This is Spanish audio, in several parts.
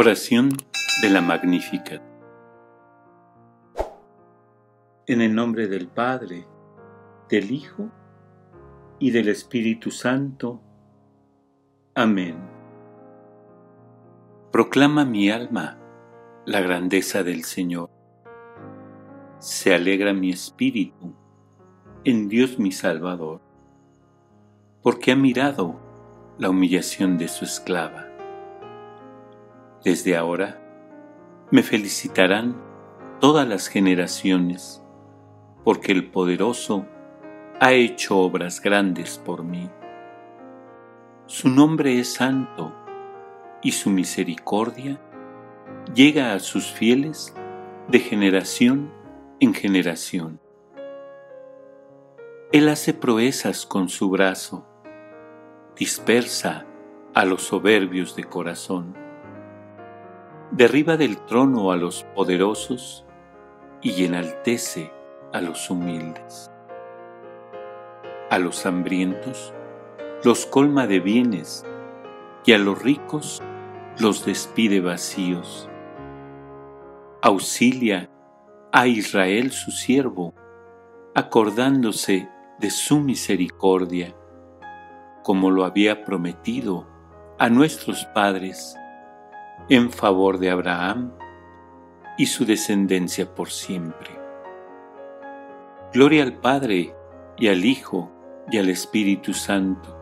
Oración de la Magnífica. En el nombre del Padre, del Hijo y del Espíritu Santo. Amén. Proclama mi alma la grandeza del Señor. Se alegra mi espíritu en Dios mi Salvador, porque ha mirado la humillación de su esclava. Desde ahora me felicitarán todas las generaciones, porque el poderoso ha hecho obras grandes por mí. Su nombre es santo y su misericordia llega a sus fieles de generación en generación. Él hace proezas con su brazo, dispersa a los soberbios de corazón derriba del trono a los poderosos y enaltece a los humildes. A los hambrientos los colma de bienes y a los ricos los despide vacíos. Auxilia a Israel su siervo, acordándose de su misericordia, como lo había prometido a nuestros padres en favor de Abraham y su descendencia por siempre. Gloria al Padre y al Hijo y al Espíritu Santo,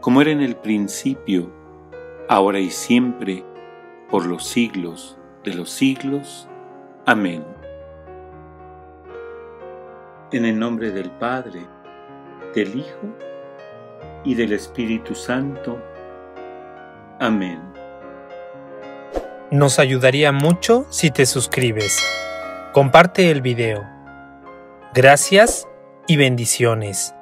como era en el principio, ahora y siempre, por los siglos de los siglos. Amén. En el nombre del Padre, del Hijo y del Espíritu Santo. Amén. Nos ayudaría mucho si te suscribes. Comparte el video. Gracias y bendiciones.